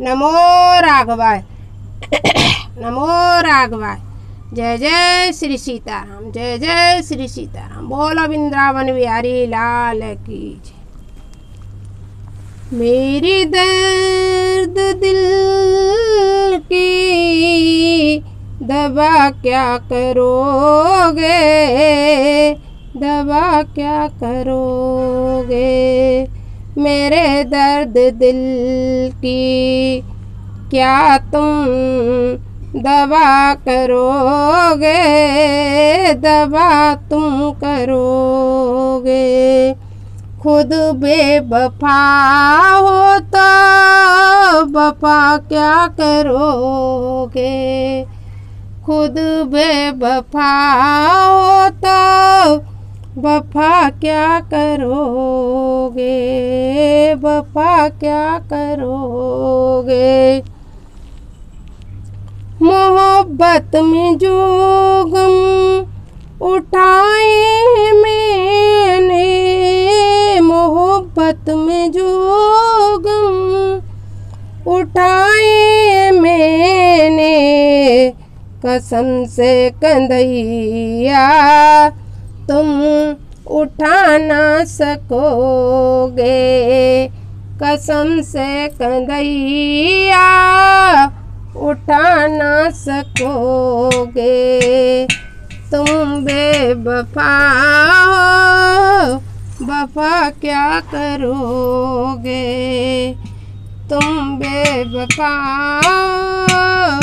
नमो राघवाय। नमो राघवाय। जय जय श्री सीताराम। जय जय श्री सीताराम। बोलो वृंदावन बिहारी, लाल की मेरी दर्द दिल की दवा क्या करोगे? दवा क्या करोगे? मेरे दर्द दिल की। क्या तुम दवा करोगे? दवा तुम करोगे। खुद बेवफा हो तो वफा क्या करोगे? खुद बेवफा हो तो वफा क्या करोगे? वफा क्या करोगे? मोहब्बत में जो गम उठाए मैंने, मोहब्बत में जो गम उठाए मैंने, कसम से कंदैया तुम उठा ना सकोगे। कसम से कंदैया उठा ना सकोगे। तुम बेवफा हो, वफा क्या करोगे? तुम बेवफा हो,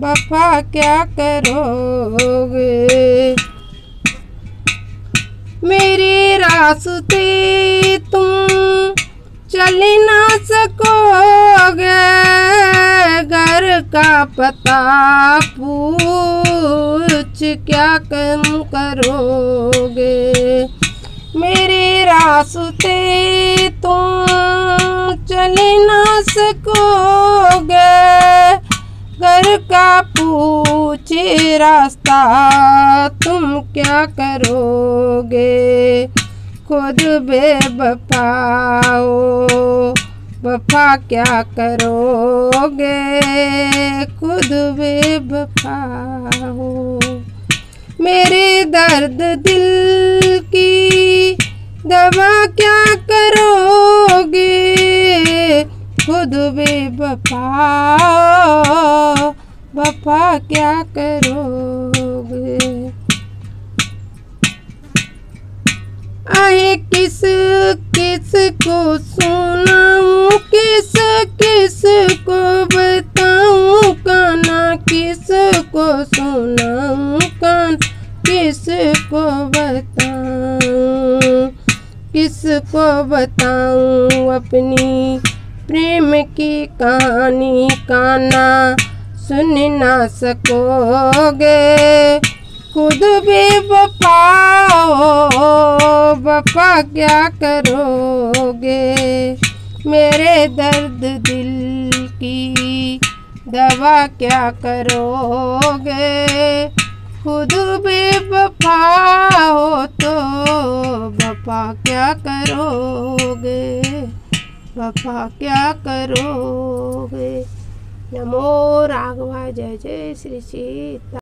वफा क्या करोगे? रास्ते तुम चल ना सकोगे। घर का पता पूछ क्या कम करोगे। मेरे रास्ते तुम चल ना सकोगे। घर का पूछे रास्ता तुम क्या करोगे। खुद बेवफा हो वफा क्या करोगे? खुद बेवफा हो मेरे दर्द दिल की दवा क्या करोगे? खुद बेवफा वफा क्या करोगे? आए किस किस को सुनाऊं, किस किस को बताऊँ काना किस को सुनाऊं, कान किस को बताऊँ, किस को बताऊँ अपनी प्रेम की कहानी काना सुन ना सकोगे, खुद भी हो। वफा क्या करोगे? मेरे दर्द दिल की दवा क्या करोगे? खुद भी वफा हो तो वफा क्या करोगे? वफा क्या करोगे? नमो राघवा, जय जय श्री सीता।